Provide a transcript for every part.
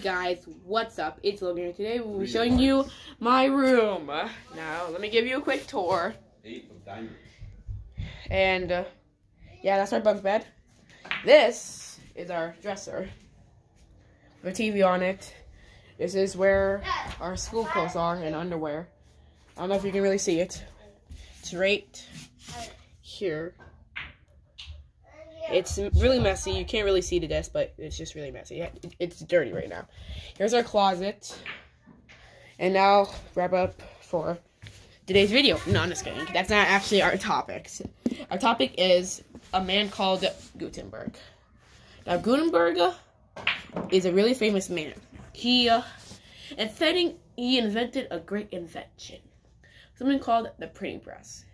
guys, what's up? It's Logan here. Today we'll be showing you my room. Now, let me give you a quick tour. Eight of diamonds. And, uh, yeah, that's our bunk bed. This is our dresser. A TV on it. This is where our school clothes are and underwear. I don't know if you can really see it. It's right here. It's really messy. You can't really see the desk, but it's just really messy. It's dirty right now. Here's our closet. And now, wrap up for today's video. No, I'm just kidding. That's not actually our topic. Our topic is a man called Gutenberg. Now, Gutenberg is a really famous man. He, uh, inventing, he invented a great invention. Something called the printing press.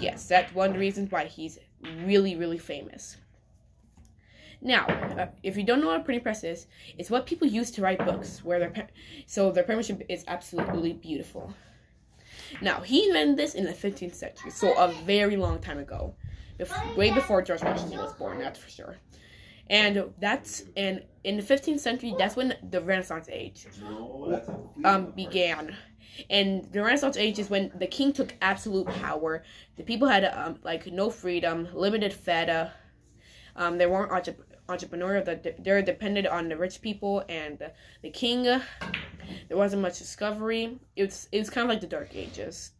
Yes, that's one of the reasons why he's really, really famous. Now, uh, if you don't know what a printing press is, it's what people use to write books. Where their so their penmanship is absolutely beautiful. Now, he invented this in the 15th century, so a very long time ago, way before George Washington was born. That's for sure. And that's and in the 15th century, that's when the Renaissance age um began and the Renaissance age is when the king took absolute power. The people had um, like no freedom, limited feta. Um, they weren't entre- entrepreneurial. They're dependent on the rich people and the, the king. there wasn't much discovery. It was it was kind of like the Dark Ages.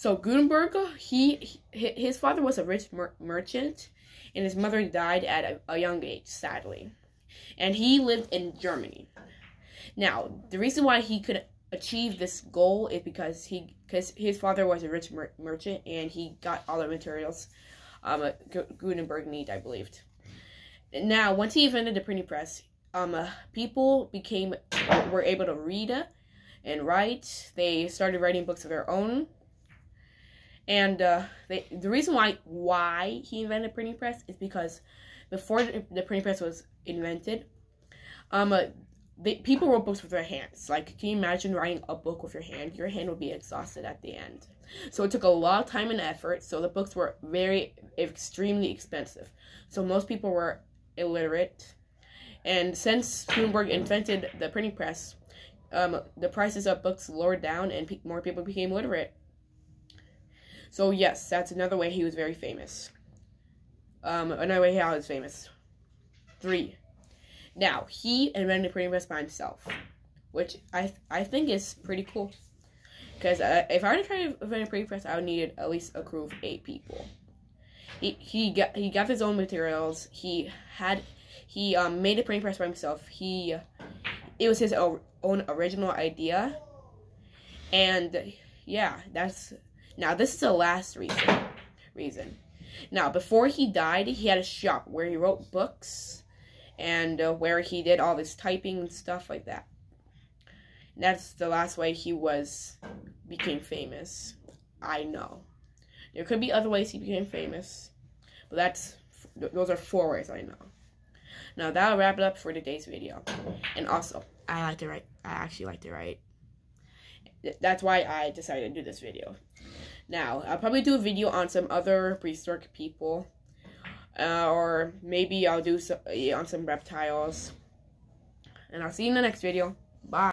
So Gutenberg, he, his father was a rich mer- merchant, and his mother died at a, a young age, sadly, and he lived in Germany. Now, the reason why he could achieve this goal is because he because his father was a rich mer merchant and he got all the materials um Gutenberg need I believed. Now, once he invented the printing press, um uh, people became were able to read and write. They started writing books of their own. And uh, they, the reason why why he invented printing press is because before the, printing press was invented, um, uh, they, people wrote books with their hands. Like, can you imagine writing a book with your hand? Your hand would be exhausted at the end. So it took a lot of time and effort. So the books were very, extremely expensive. So most people were illiterate. And since Gutenberg invented the printing press, um, the prices of books lowered down and pe more people became literate. So yes, that's another way he was very famous. Um, another way he was famous. Three. Now, he invented printing press by himself, which I th I think is pretty cool. Because uh, if I were to try to invent a printing press, I would need at least a crew of eight people. He he got he got his own materials. He had he um, made a printing press by himself. He it was his own original idea, and yeah, that's now this is the last reason. Reason. Now, before he died, he had a shop where he wrote books and uh, where he did all this typing and stuff like that. And that's the last way he was became famous. I know. There could be other ways he became famous, but that's those are four ways I know. Now that'll wrap it up for today's video. And also, I like to write. I actually like to write. That's why I decided to do this video. Now, I'll probably do a video on some other prehistoric people uh, or maybe I'll do some, on some reptiles. And I'll see you in the next video. Bye.